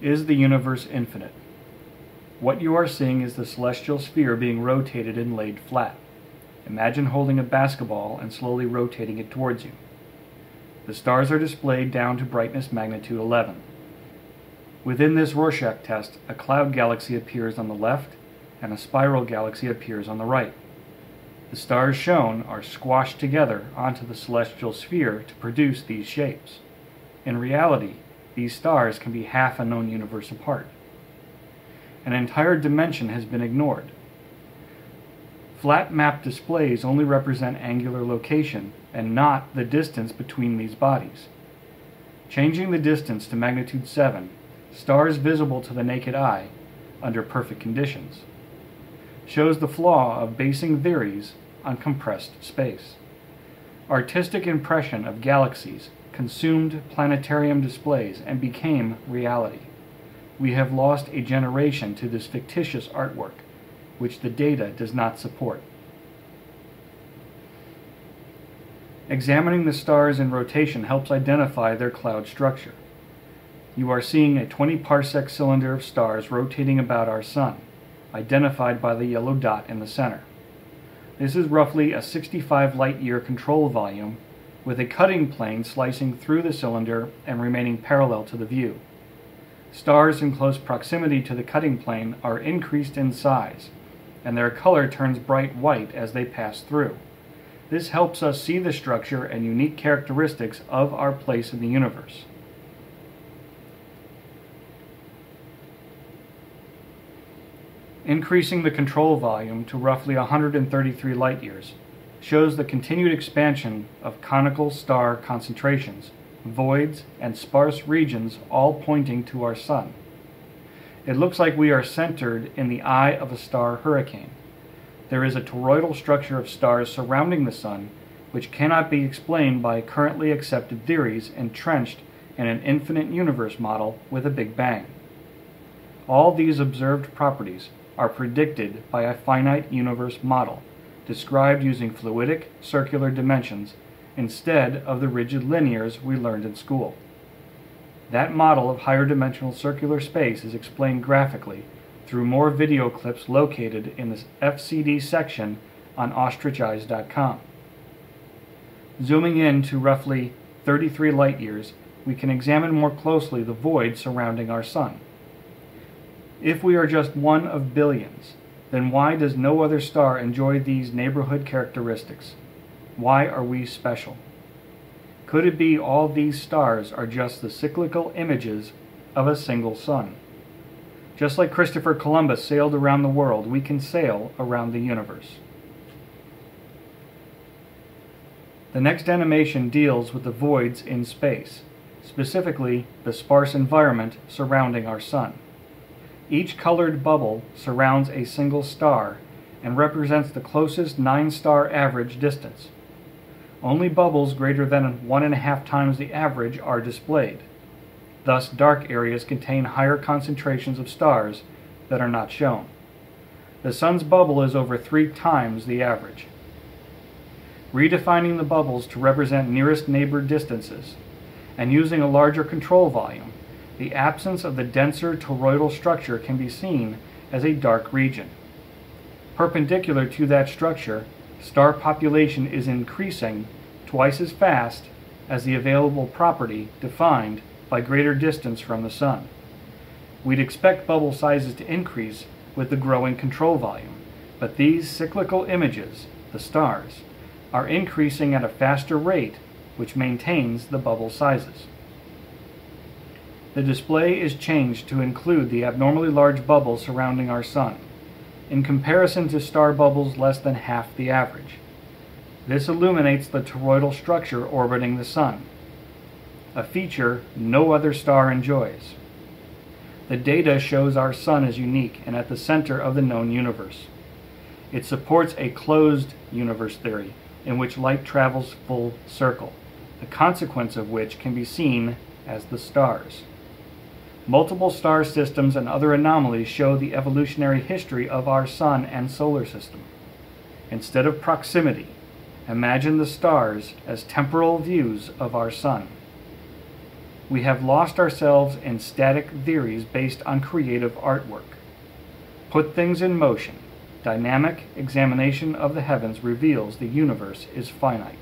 Is the universe infinite? What you are seeing is the celestial sphere being rotated and laid flat. Imagine holding a basketball and slowly rotating it towards you. The stars are displayed down to brightness magnitude 11. Within this Rorschach test, a cloud galaxy appears on the left and a spiral galaxy appears on the right. The stars shown are squashed together onto the celestial sphere to produce these shapes. In reality, these stars can be half a known universe apart. An entire dimension has been ignored. Flat map displays only represent angular location and not the distance between these bodies. Changing the distance to magnitude 7, stars visible to the naked eye, under perfect conditions, shows the flaw of basing theories on compressed space. Artistic impression of galaxies consumed planetarium displays and became reality. We have lost a generation to this fictitious artwork, which the data does not support. Examining the stars in rotation helps identify their cloud structure. You are seeing a 20 parsec cylinder of stars rotating about our Sun, identified by the yellow dot in the center. This is roughly a 65 light year control volume with a cutting plane slicing through the cylinder and remaining parallel to the view. Stars in close proximity to the cutting plane are increased in size, and their color turns bright white as they pass through. This helps us see the structure and unique characteristics of our place in the universe. Increasing the control volume to roughly 133 light years shows the continued expansion of conical star concentrations, voids, and sparse regions all pointing to our Sun. It looks like we are centered in the eye of a star hurricane. There is a toroidal structure of stars surrounding the Sun which cannot be explained by currently accepted theories entrenched in an infinite universe model with a Big Bang. All these observed properties are predicted by a finite universe model described using fluidic circular dimensions instead of the rigid linears we learned in school. That model of higher dimensional circular space is explained graphically through more video clips located in the FCD section on ostricheyes.com. Zooming in to roughly 33 light years, we can examine more closely the void surrounding our Sun. If we are just one of billions, then why does no other star enjoy these neighborhood characteristics? Why are we special? Could it be all these stars are just the cyclical images of a single sun? Just like Christopher Columbus sailed around the world, we can sail around the universe. The next animation deals with the voids in space, specifically the sparse environment surrounding our sun. Each colored bubble surrounds a single star and represents the closest nine-star average distance. Only bubbles greater than one and a half times the average are displayed. Thus, dark areas contain higher concentrations of stars that are not shown. The Sun's bubble is over three times the average. Redefining the bubbles to represent nearest neighbor distances and using a larger control volume, the absence of the denser toroidal structure can be seen as a dark region. Perpendicular to that structure, star population is increasing twice as fast as the available property defined by greater distance from the Sun. We'd expect bubble sizes to increase with the growing control volume, but these cyclical images, the stars, are increasing at a faster rate which maintains the bubble sizes. The display is changed to include the abnormally large bubbles surrounding our Sun, in comparison to star bubbles less than half the average. This illuminates the toroidal structure orbiting the Sun, a feature no other star enjoys. The data shows our Sun is unique and at the center of the known universe. It supports a closed universe theory in which light travels full circle, the consequence of which can be seen as the stars. Multiple star systems and other anomalies show the evolutionary history of our Sun and solar system. Instead of proximity, imagine the stars as temporal views of our Sun. We have lost ourselves in static theories based on creative artwork. Put things in motion. Dynamic examination of the heavens reveals the universe is finite.